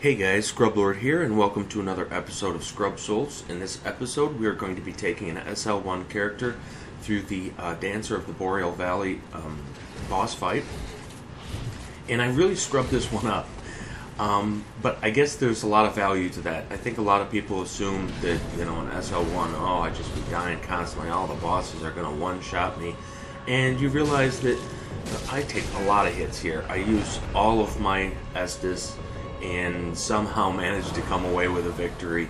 Hey guys, Scrublord here, and welcome to another episode of Scrub Souls. In this episode, we are going to be taking an SL1 character through the uh, Dancer of the Boreal Valley um, boss fight. And I really scrubbed this one up. Um, but I guess there's a lot of value to that. I think a lot of people assume that, you know, an SL1, oh, I just be dying constantly, all the bosses are going to one-shot me. And you realize that I take a lot of hits here. I use all of my Estus and somehow manage to come away with a victory.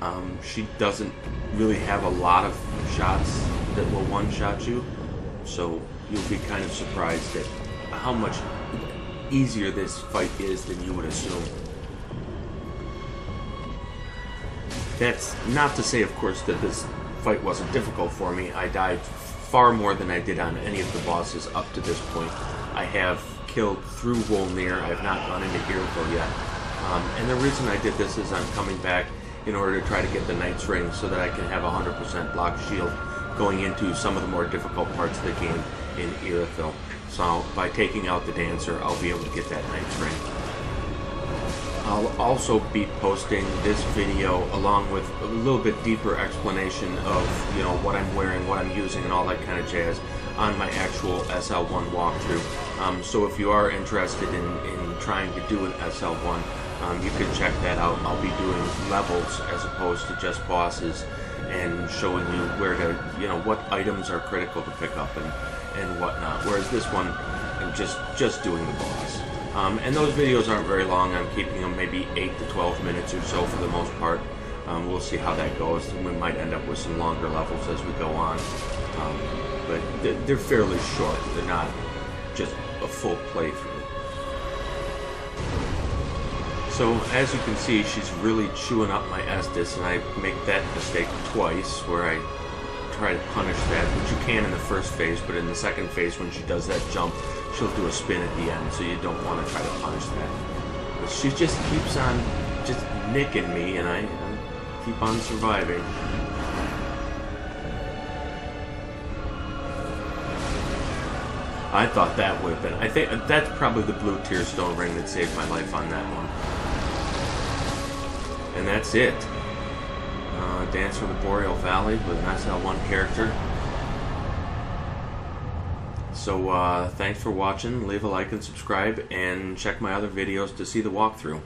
Um, she doesn't really have a lot of shots that will one-shot you, so you'll be kind of surprised at how much easier this fight is than you would assume. That's not to say, of course, that this fight wasn't difficult for me. I died far more than I did on any of the bosses up to this point. I have killed through Wolnir. I have not gone into Irithyll yet. Um, and the reason I did this is I'm coming back in order to try to get the Knight's Ring so that I can have a 100% block shield going into some of the more difficult parts of the game in Irithyll. So by taking out the Dancer, I'll be able to get that Knight's Ring. I'll also be posting this video along with a little bit deeper explanation of you know what I'm wearing, what I'm using, and all that kind of jazz on my actual SL1 walkthrough. Um, so if you are interested in, in trying to do an SL1, um, you can check that out. I'll be doing levels as opposed to just bosses and showing you where to, you know, what items are critical to pick up and, and whatnot. Whereas this one, I'm just, just doing the boss. Um, and those videos aren't very long. I'm keeping them maybe 8 to 12 minutes or so for the most part. Um, we'll see how that goes. We might end up with some longer levels as we go on. Um, but they're fairly short. They're not just a full playthrough. So as you can see, she's really chewing up my Estus, and I make that mistake twice, where I try to punish that, which you can in the first phase, but in the second phase, when she does that jump, she'll do a spin at the end, so you don't want to try to punish that. But she just keeps on just nicking me, and I, I keep on surviving. I thought that would have been. I think that's probably the blue tearstone ring that saved my life on that one. And that's it. Dance from the Boreal Valley with an SL1 character. So uh, thanks for watching. Leave a like and subscribe, and check my other videos to see the walkthrough.